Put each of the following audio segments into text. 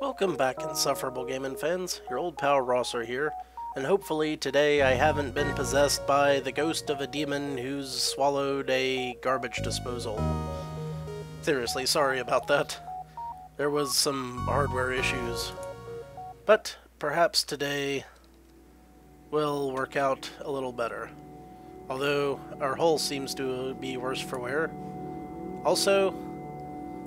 Welcome back, insufferable gaming fans. Your old pal Rosser here, and hopefully today I haven't been possessed by the ghost of a demon who's swallowed a garbage disposal. Seriously, sorry about that. There was some hardware issues. But perhaps today will work out a little better. Although our hull seems to be worse for wear. Also,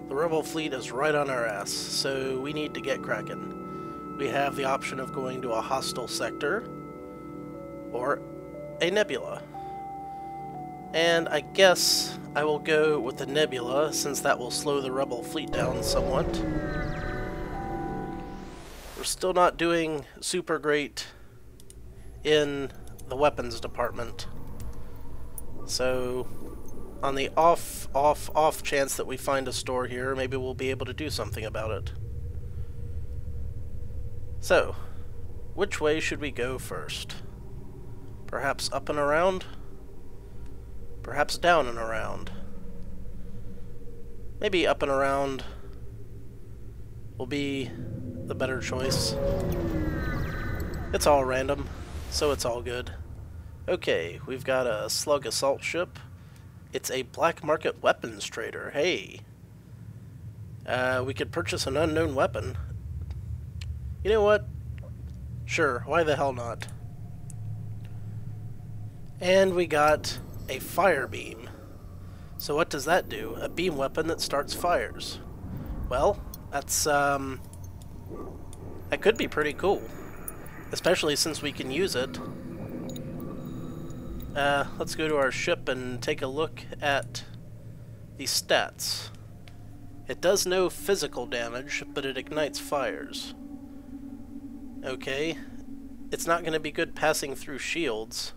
the rebel fleet is right on our ass, so we need to get cracking. We have the option of going to a hostile sector or a nebula. And I guess I will go with the nebula since that will slow the rebel fleet down somewhat. We're still not doing super great in the weapons department. So on the off, off, off chance that we find a store here, maybe we'll be able to do something about it. So, which way should we go first? Perhaps up and around? Perhaps down and around? Maybe up and around will be the better choice. It's all random, so it's all good. Okay, we've got a slug assault ship. It's a black market weapons trader. Hey. Uh, we could purchase an unknown weapon. You know what? Sure, why the hell not? And we got a fire beam. So what does that do? A beam weapon that starts fires. Well, that's, um... That could be pretty cool. Especially since we can use it uh, let's go to our ship and take a look at the stats. It does no physical damage, but it ignites fires. Okay. It's not going to be good passing through shields,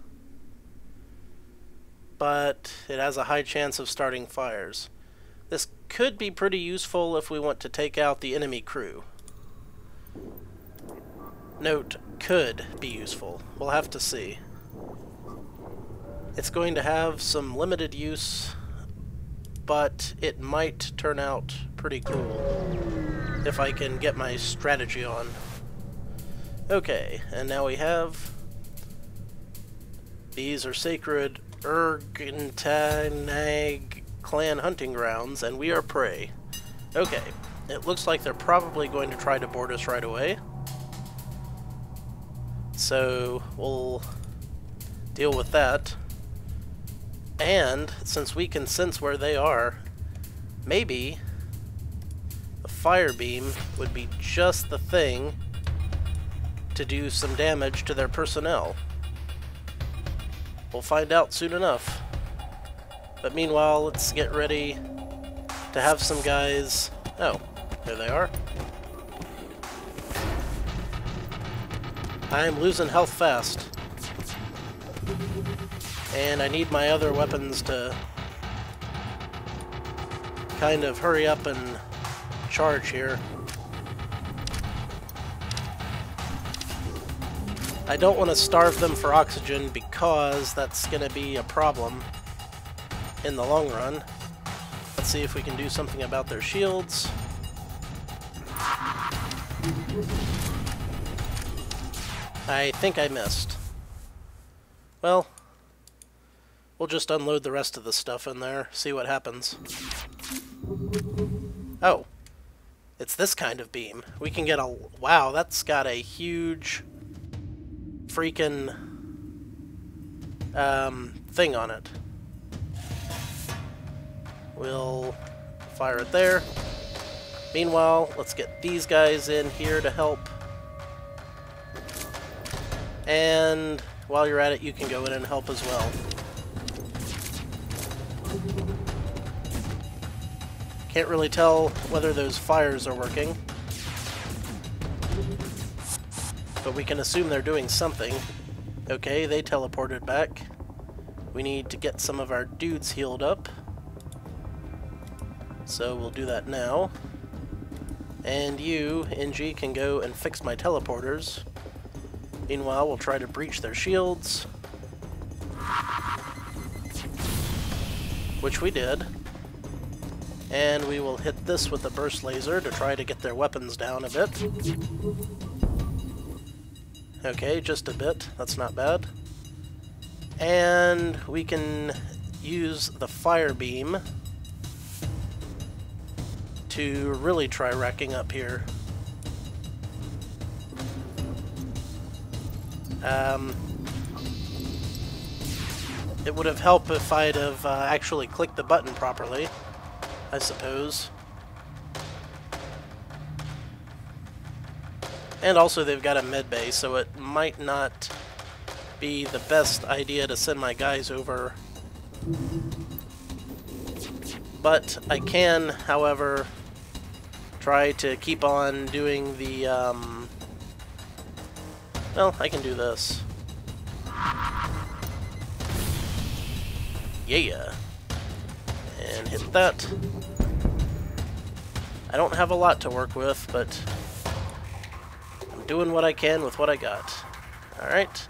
but it has a high chance of starting fires. This could be pretty useful if we want to take out the enemy crew. Note, could be useful. We'll have to see. It's going to have some limited use, but it might turn out pretty cool if I can get my strategy on. Okay, and now we have... These are sacred Ergentanag clan hunting grounds, and we are prey. Okay, it looks like they're probably going to try to board us right away. So, we'll deal with that. And, since we can sense where they are, maybe a fire beam would be just the thing to do some damage to their personnel. We'll find out soon enough. But meanwhile, let's get ready to have some guys... Oh, there they are. I'm losing health fast. And I need my other weapons to kind of hurry up and charge here. I don't want to starve them for oxygen because that's going to be a problem in the long run. Let's see if we can do something about their shields. I think I missed. Well, We'll just unload the rest of the stuff in there, see what happens. Oh. It's this kind of beam. We can get a... Wow, that's got a huge freaking um, thing on it. We'll fire it there. Meanwhile, let's get these guys in here to help. And while you're at it, you can go in and help as well. Can't really tell whether those fires are working. But we can assume they're doing something. Okay, they teleported back. We need to get some of our dudes healed up. So we'll do that now. And you, Engi, can go and fix my teleporters. Meanwhile, we'll try to breach their shields. Which we did. And we will hit this with the burst laser to try to get their weapons down a bit. Okay, just a bit. That's not bad. And we can use the fire beam to really try racking up here. Um, it would have helped if I'd have uh, actually clicked the button properly, I suppose. And also they've got a med bay, so it might not be the best idea to send my guys over. But I can, however, try to keep on doing the, um, well, I can do this. Yeah. And hit that. I don't have a lot to work with, but I'm doing what I can with what I got. Alright.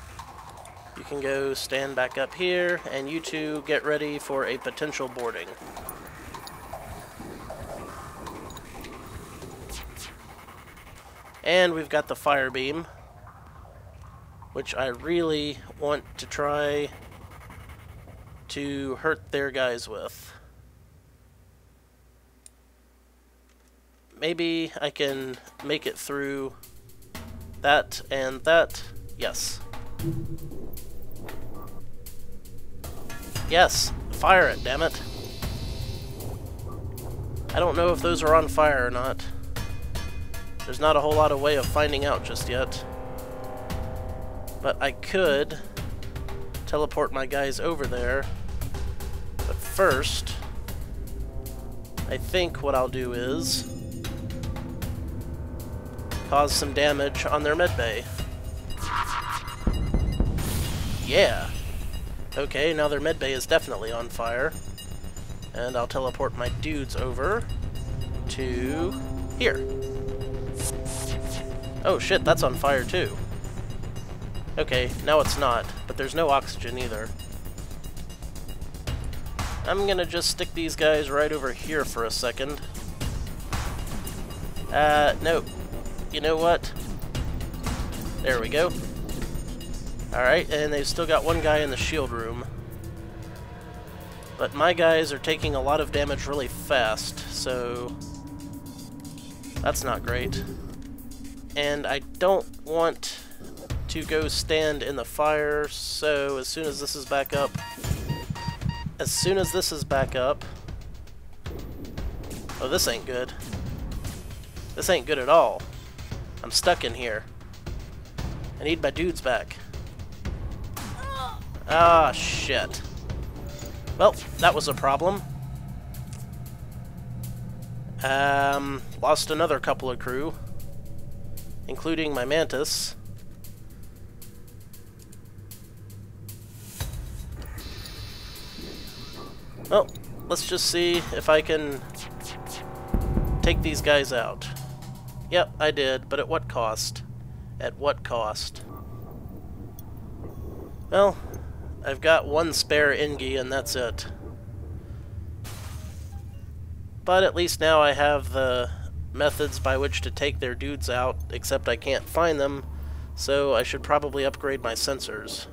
You can go stand back up here, and you two get ready for a potential boarding. And we've got the fire beam, which I really want to try to hurt their guys with. Maybe I can make it through that and that. Yes. Yes, fire it, damn it. I don't know if those are on fire or not. There's not a whole lot of way of finding out just yet. But I could teleport my guys over there But first, I think what I'll do is cause some damage on their medbay. Yeah. Okay, now their medbay is definitely on fire. And I'll teleport my dudes over to here. Oh shit, that's on fire too. Okay, now it's not, but there's no oxygen either. I'm gonna just stick these guys right over here for a second. Uh, no. You know what? There we go. Alright, and they've still got one guy in the shield room. But my guys are taking a lot of damage really fast, so... That's not great. And I don't want to go stand in the fire, so as soon as this is back up, as soon as this is back up... Oh, this ain't good. This ain't good at all. I'm stuck in here. I need my dudes back. Ah, shit. Well, that was a problem. Um, lost another couple of crew, including my Mantis. Well, let's just see if I can take these guys out. Yep, I did, but at what cost? At what cost? Well, I've got one spare Engi and that's it. But at least now I have the methods by which to take their dudes out, except I can't find them, so I should probably upgrade my sensors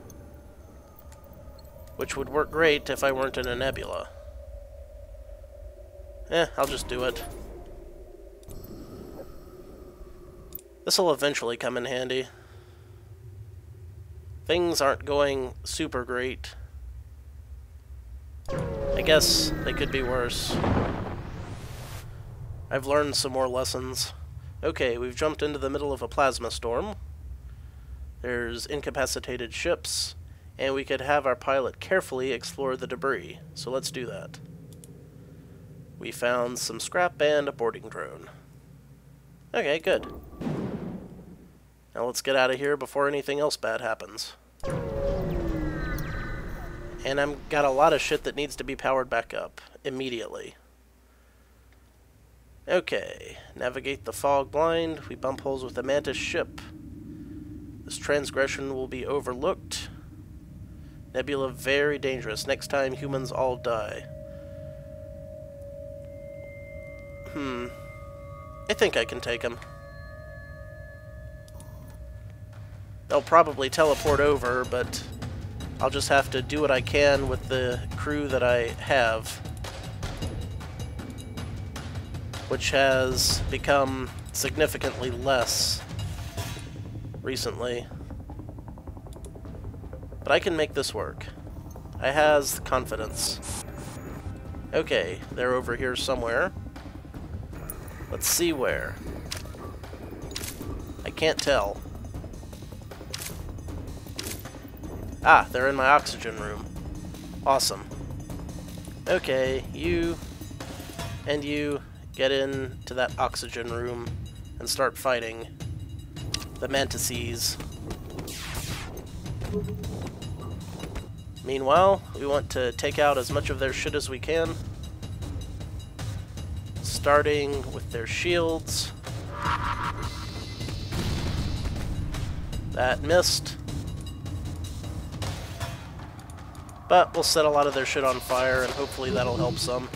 which would work great if I weren't in a nebula. Eh, I'll just do it. This'll eventually come in handy. Things aren't going super great. I guess they could be worse. I've learned some more lessons. Okay, we've jumped into the middle of a plasma storm. There's incapacitated ships, and we could have our pilot carefully explore the debris. So let's do that. We found some scrap and a boarding drone. Okay, good. Now let's get out of here before anything else bad happens. And I've got a lot of shit that needs to be powered back up immediately. Okay, navigate the fog blind. We bump holes with the Mantis ship. This transgression will be overlooked. Nebula very dangerous. Next time humans all die. Hmm. I think I can take them. They'll probably teleport over, but I'll just have to do what I can with the crew that I have. Which has become significantly less recently. But I can make this work. I has confidence. Okay, they're over here somewhere. Let's see where. I can't tell. Ah, they're in my oxygen room. Awesome. Okay, you and you get into that oxygen room and start fighting the mantises. Meanwhile, we want to take out as much of their shit as we can. Starting with their shields. That missed. But we'll set a lot of their shit on fire, and hopefully that'll help some.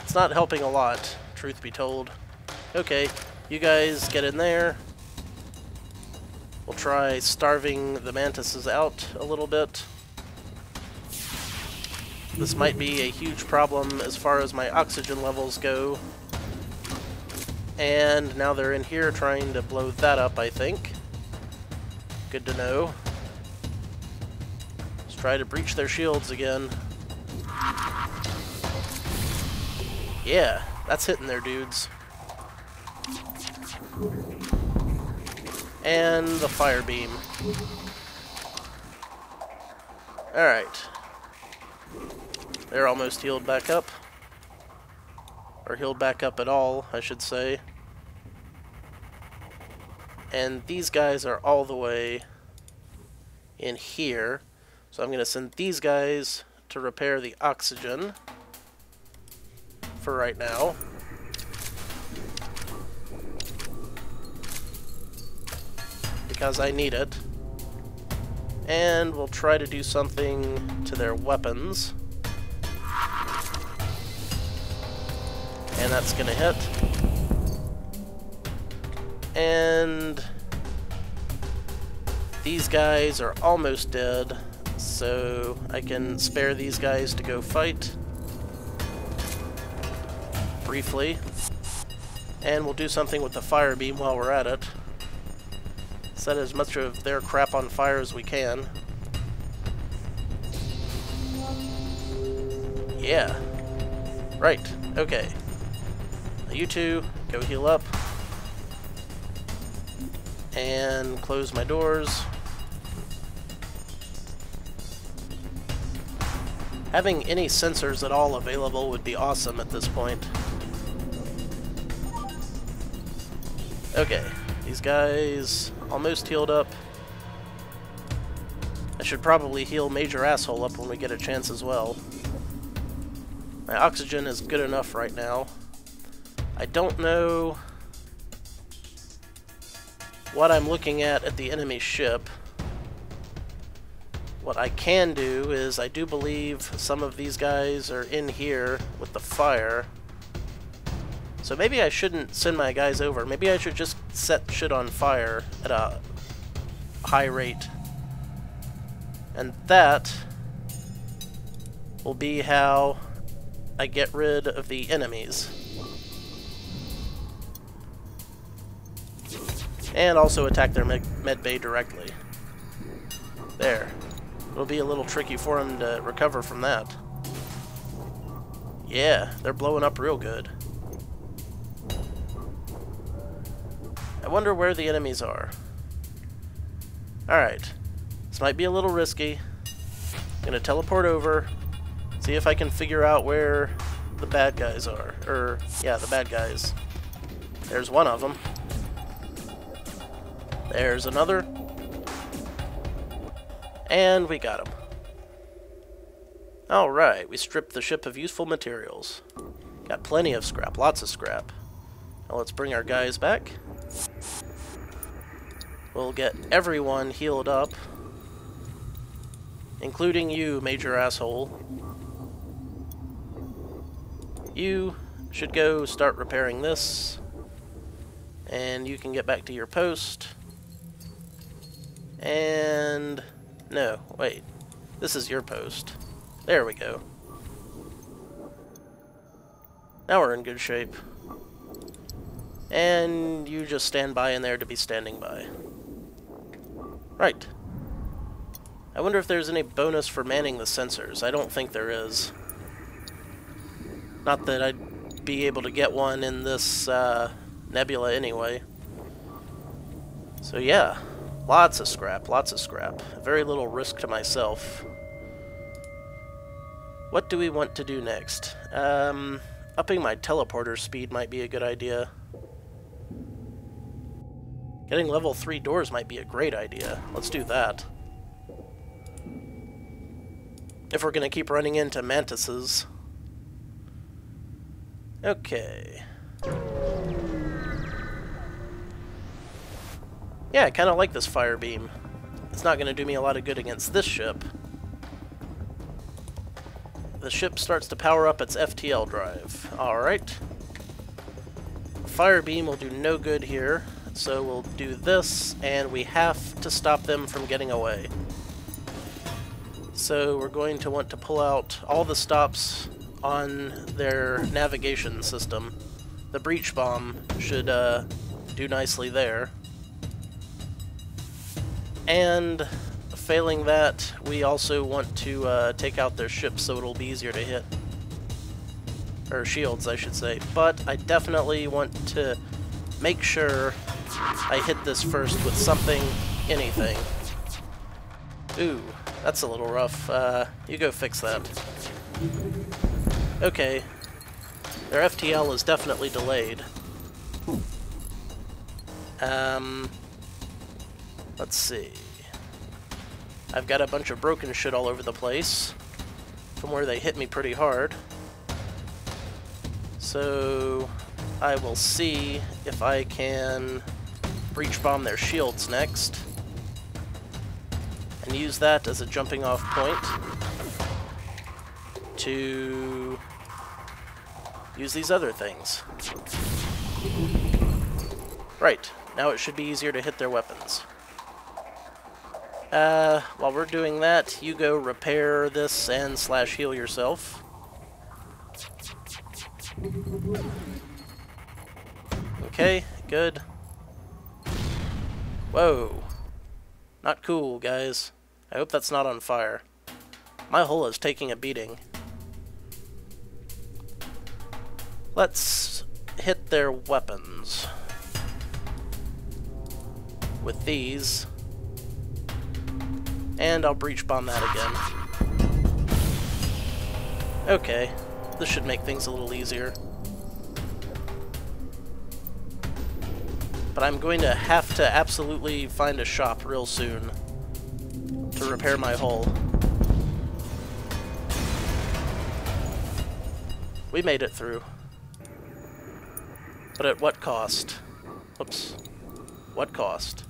It's not helping a lot, truth be told. Okay, you guys get in there. We'll try starving the mantises out a little bit. This might be a huge problem as far as my oxygen levels go. And now they're in here trying to blow that up, I think. Good to know. Let's try to breach their shields again. Yeah, that's hitting their dudes. And the fire beam. Alright. They're almost healed back up. Or healed back up at all, I should say. And these guys are all the way in here. So I'm going to send these guys to repair the oxygen for right now. Because I need it. And we'll try to do something to their weapons. And that's going to hit and these guys are almost dead, so I can spare these guys to go fight briefly. And we'll do something with the fire beam while we're at it. Set as much of their crap on fire as we can. Yeah. Right. Okay. You two, go heal up and close my doors. Having any sensors at all available would be awesome at this point. Okay, these guys almost healed up. I should probably heal Major Asshole up when we get a chance as well. My oxygen is good enough right now. I don't know what I'm looking at at the enemy ship. What I can do is, I do believe some of these guys are in here with the fire. So maybe I shouldn't send my guys over. Maybe I should just set shit on fire at a high rate. And that will be how I get rid of the enemies. And also attack their med, med bay directly. There. It'll be a little tricky for them to recover from that. Yeah, they're blowing up real good. I wonder where the enemies are. Alright. This might be a little risky. I'm gonna teleport over, see if I can figure out where the bad guys are. Or, yeah, the bad guys. There's one of them. There's another. And we got him. Alright, we stripped the ship of useful materials. Got plenty of scrap, lots of scrap. Now let's bring our guys back. We'll get everyone healed up. Including you, Major Asshole. You should go start repairing this. And you can get back to your post. And... No, wait. This is your post. There we go. Now we're in good shape. And you just stand by in there to be standing by. Right. I wonder if there's any bonus for manning the sensors. I don't think there is. Not that I'd be able to get one in this uh, nebula anyway. So yeah, lots of scrap, lots of scrap. Very little risk to myself. What do we want to do next? Um, upping my teleporter speed might be a good idea. Getting level 3 doors might be a great idea. Let's do that. If we're going to keep running into mantises. Okay. Yeah, I kind of like this fire beam. It's not going to do me a lot of good against this ship. The ship starts to power up its FTL drive. Alright. Fire beam will do no good here. So we'll do this, and we have to stop them from getting away. So we're going to want to pull out all the stops on their navigation system. The breach bomb should uh, do nicely there. And failing that, we also want to uh, take out their ships so it'll be easier to hit. Or shields, I should say. But I definitely want to make sure I hit this first with something, anything. Ooh, that's a little rough. Uh, you go fix that. Okay. Their FTL is definitely delayed. Um, let's see. I've got a bunch of broken shit all over the place from where they hit me pretty hard. So I will see if I can breach bomb their shields next. And use that as a jumping off point to use these other things. Right, now it should be easier to hit their weapons. Uh, while we're doing that, you go repair this and slash heal yourself. Okay, good. Whoa. Not cool, guys. I hope that's not on fire. My hull is taking a beating. Let's hit their weapons. With these. And I'll breach bomb that again. Okay. This should make things a little easier. but I'm going to have to absolutely find a shop real soon to repair my hull. We made it through. But at what cost? Whoops. What cost?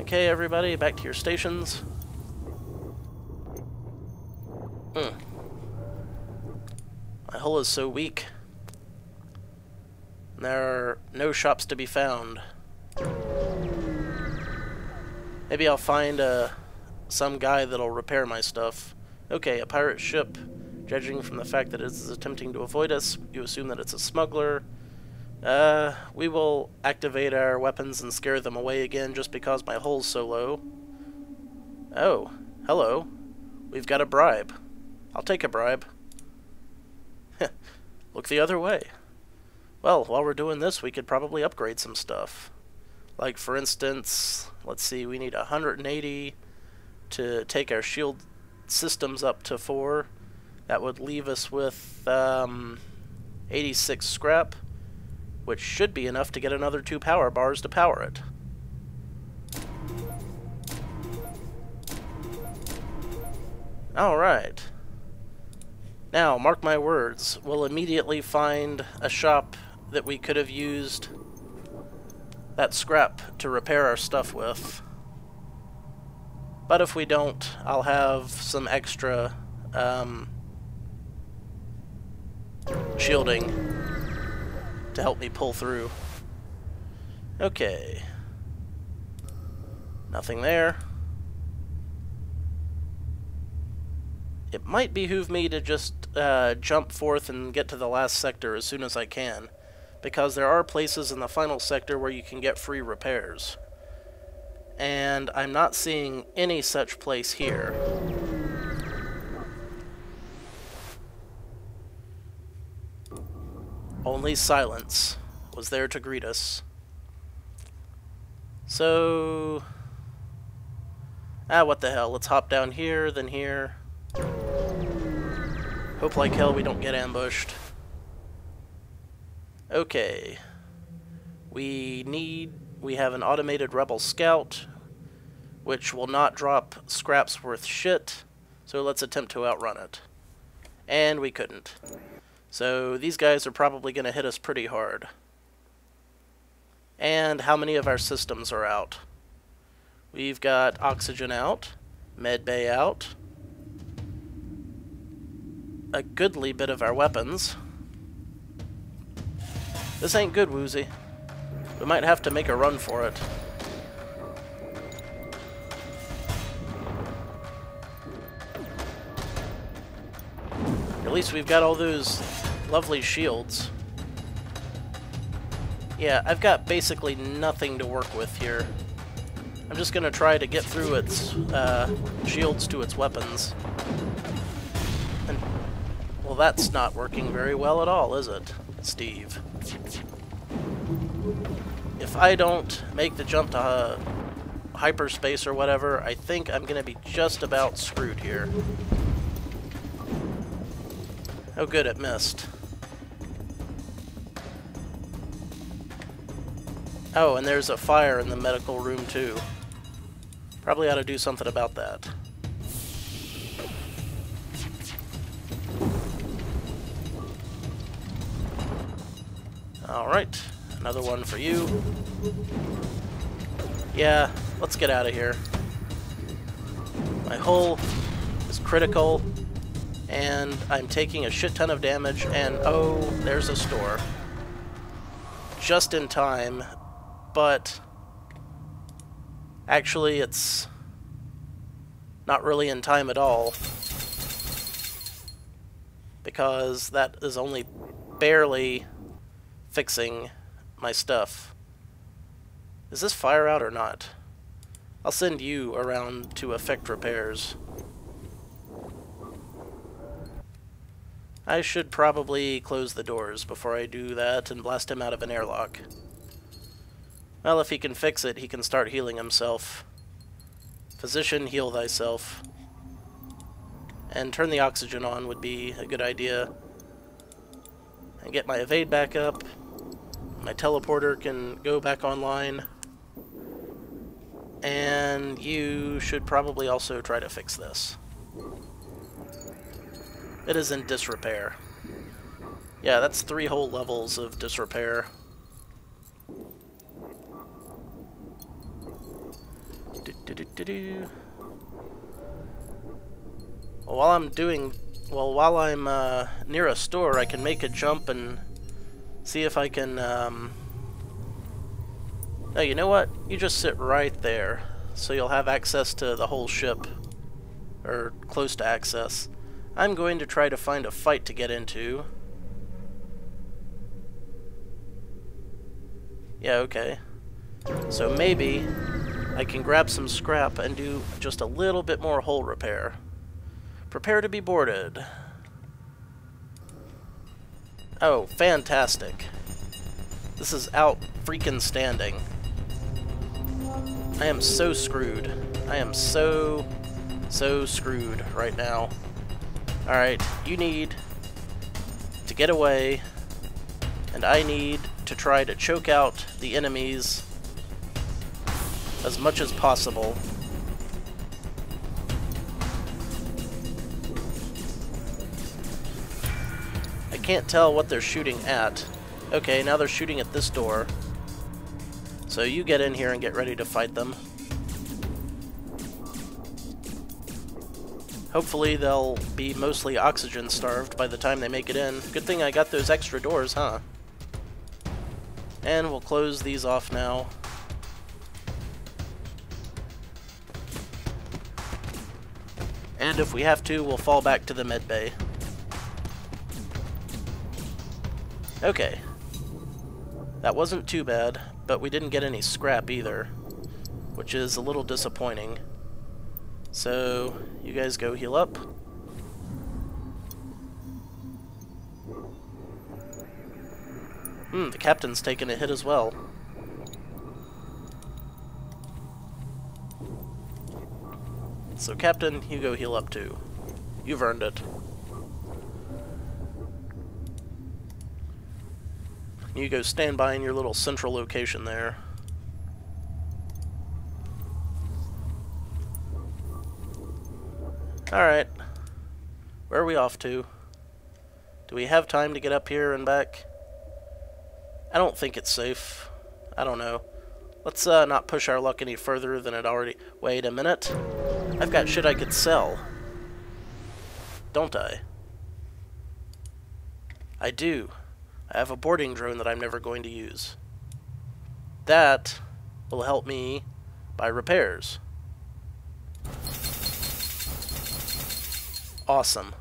Okay, everybody, back to your stations. Hmm. My hull is so weak. There are no shops to be found. Maybe I'll find uh, some guy that'll repair my stuff. Okay, a pirate ship. Judging from the fact that it is attempting to avoid us, you assume that it's a smuggler. Uh, we will activate our weapons and scare them away again just because my hull's so low. Oh, hello. We've got a bribe. I'll take a bribe. Look the other way. Well, while we're doing this, we could probably upgrade some stuff. Like, for instance, let's see, we need 180 to take our shield systems up to 4. That would leave us with um, 86 scrap, which should be enough to get another two power bars to power it. Alright. Now, mark my words, we'll immediately find a shop that we could have used that scrap to repair our stuff with. But if we don't, I'll have some extra um, shielding to help me pull through. Okay. Nothing there. It might behoove me to just uh, jump forth and get to the last sector as soon as I can, because there are places in the final sector where you can get free repairs. And I'm not seeing any such place here. Only silence was there to greet us. So... Ah, what the hell. Let's hop down here, then here. Hope like hell we don't get ambushed. Okay. We need... We have an automated rebel scout, which will not drop scraps worth shit, so let's attempt to outrun it. And we couldn't. So these guys are probably going to hit us pretty hard. And how many of our systems are out? We've got oxygen out, med bay out, a goodly bit of our weapons. This ain't good, Woozy. We might have to make a run for it. At least we've got all those lovely shields. Yeah, I've got basically nothing to work with here. I'm just to try to get through its uh, shields to its weapons. And, well, that's not working very well at all, is it, Steve? If I don't make the jump to uh, hyperspace or whatever, I think I'm to be just about screwed here. Oh good, it missed. Oh, and there's a fire in the medical room too. Probably ought to do something about that. Alright, another one for you. Yeah, let's get out of here. My hull is critical, and I'm taking a shit ton of damage, and oh, there's a store. Just in time but actually it's not really in time at all because that is only barely fixing my stuff. Is this fire out or not? I'll send you around to effect repairs. I should probably close the doors before I do that and blast him out of an airlock. Well, if he can fix it, he can start healing himself. Physician, heal thyself. And turn the oxygen on would be a good idea. And get my evade back up. My teleporter can go back online. And you should probably also try to fix this. It is in disrepair. Yeah, that's three whole levels of disrepair. Do -do -do well, while I'm doing, well, while I'm uh, near a store, I can make a jump and see if I can. Um... No, you know what? You just sit right there, so you'll have access to the whole ship, or close to access. I'm going to try to find a fight to get into. Yeah, okay. So maybe I can grab some scrap and do just a little bit more hull repair. Prepare to be boarded. Oh, fantastic. This is out freaking standing. I am so screwed. I am so, so screwed right now. Alright, you need to get away, and I need to try to choke out the enemies as much as possible. I can't tell what they're shooting at. Okay, now they're shooting at this door. So you get in here and get ready to fight them. Hopefully they'll be mostly oxygen starved by the time they make it in. Good thing I got those extra doors, huh? And we'll close these off now. And if we have to, we'll fall back to the med bay. Okay. That wasn't too bad, but we didn't get any scrap either, which is a little disappointing. So, you guys go heal up. Hmm, the captain's taken a hit as well. So, Captain, you go heal up too. You've earned it. You go stand by in your little central location there. Alright. Where are we off to? Do we have time to get up here and back? I don't think it's safe. I don't know. Let's uh, not push our luck any further than it already... Wait a minute. I've got shit I could sell. Don't I? I do. I have a boarding drone that I'm never going to use. That will help me buy repairs. Awesome.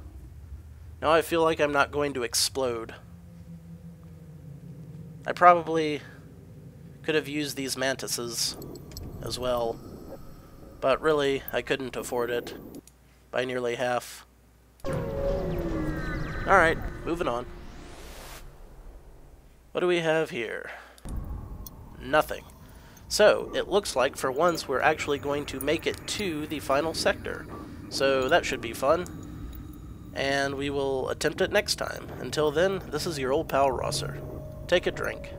Now I feel like I'm not going to explode. I probably could have used these mantises as well, but really I couldn't afford it by nearly half. Alright, moving on. What do we have here? Nothing. So, it looks like for once we're actually going to make it to the final sector. So that should be fun and we will attempt it next time. Until then, this is your old pal Rosser. Take a drink.